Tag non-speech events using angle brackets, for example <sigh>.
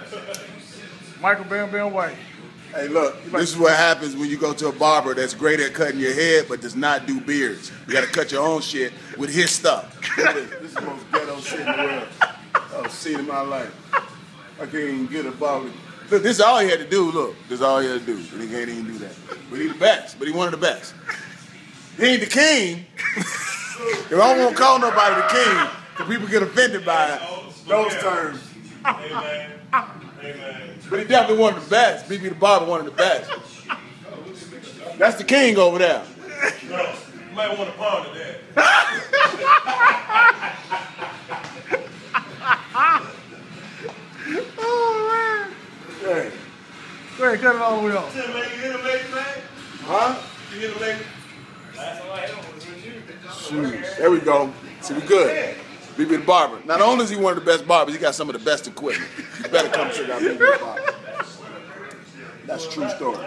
<laughs> Micah Bamm Bamm White. Hey, look, this is what happens when you go to a barber that's great at cutting your head but does not do beards. You got to cut your own shit with his stuff. <laughs> this is the most ghetto shit in the world I've seen in my life. I can't even get a barber. Look, this is all he had to do. Look, this is all he had to do. And he can't even do that. But he the best. But he one of the best. He ain't the king. <laughs> if I won't call nobody the king, because people get offended by those oh, terms. Amen. Amen. But he definitely one of the best. BB the Barber, one of the best. That's the king over there. No, you might want to ponder that. Oh Hey. man. Go ahead, cut it all the way off. You hit a lady, you hit a lady, man? Huh? You hit a lady? Last time I hit him was. Shoes. There we go. See, we good. BB the Barber. Not only is he one of the best barbers, he got some of the best equipment. You better come check out BB the Barber. That's a true story.